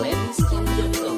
playlist.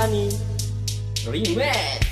Honey. Remix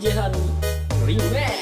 DJ ハルのリングメ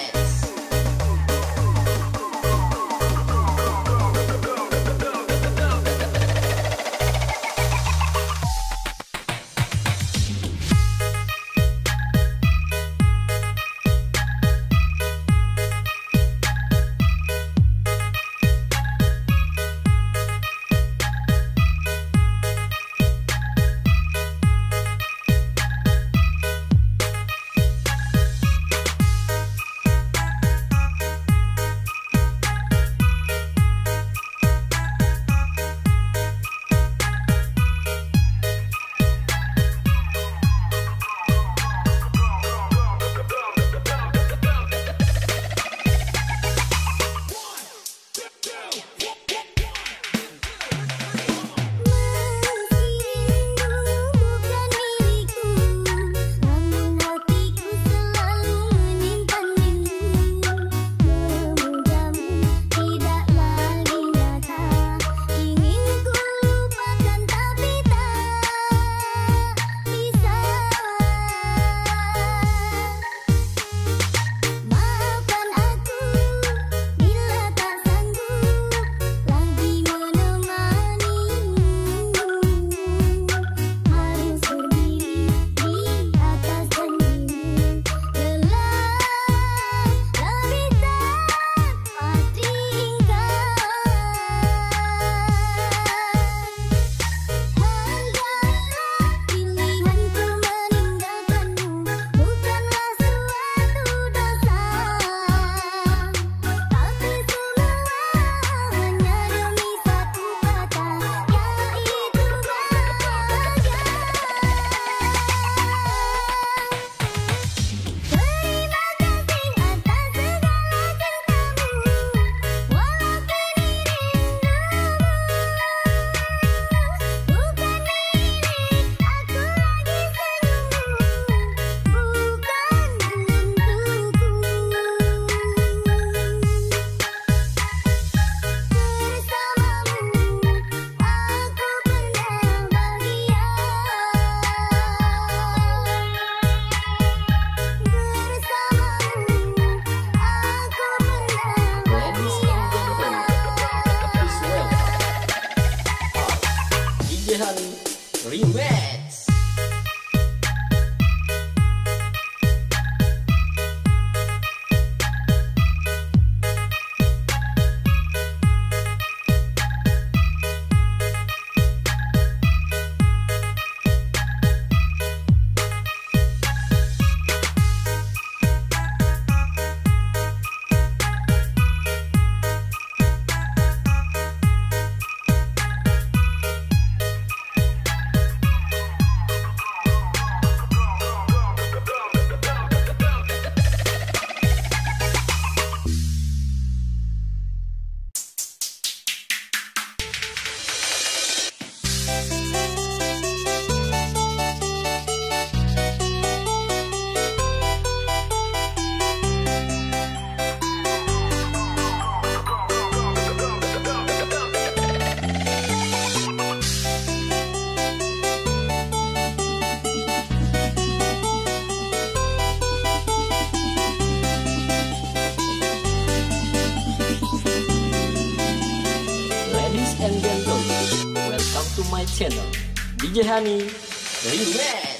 my channel DJ Hani